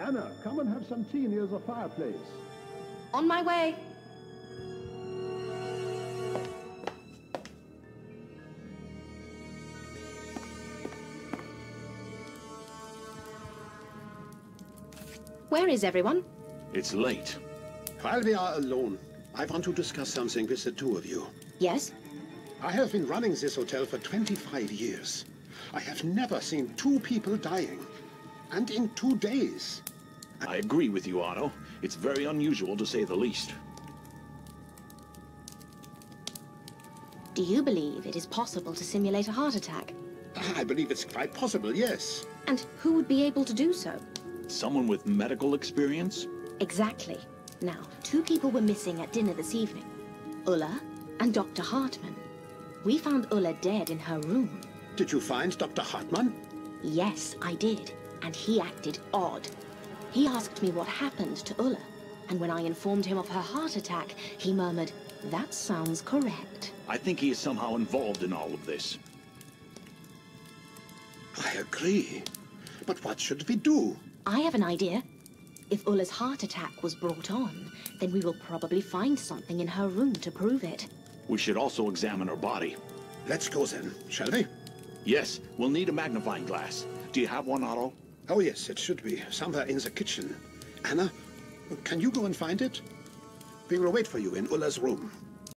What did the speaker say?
Anna, come and have some tea near the fireplace. On my way. Where is everyone? It's late. While we are alone, I want to discuss something with the two of you. Yes? I have been running this hotel for 25 years. I have never seen two people dying. And in two days. I agree with you, Otto. It's very unusual to say the least. Do you believe it is possible to simulate a heart attack? Ah, I believe it's quite possible, yes. And who would be able to do so? Someone with medical experience? Exactly. Now, two people were missing at dinner this evening. Ulla and Dr. Hartman. We found Ulla dead in her room. Did you find Dr. Hartmann? Yes, I did. And he acted odd. He asked me what happened to Ulla. And when I informed him of her heart attack, he murmured, that sounds correct. I think he is somehow involved in all of this. I agree. But what should we do? I have an idea. If Ulla's heart attack was brought on, then we will probably find something in her room to prove it. We should also examine her body. Let's go then, shall we? Yes, we'll need a magnifying glass. Do you have one, Otto? Oh yes, it should be. Somewhere in the kitchen. Anna, can you go and find it? We will wait for you in Ulla's room.